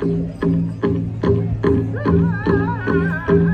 Thank you.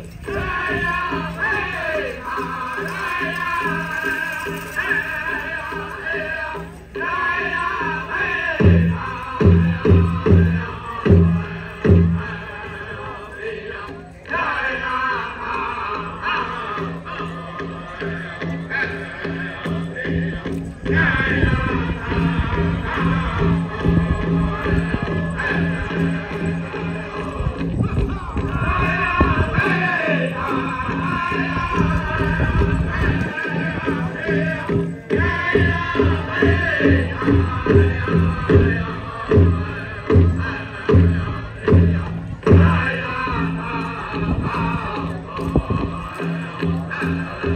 Yeah.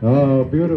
Oh, beautiful.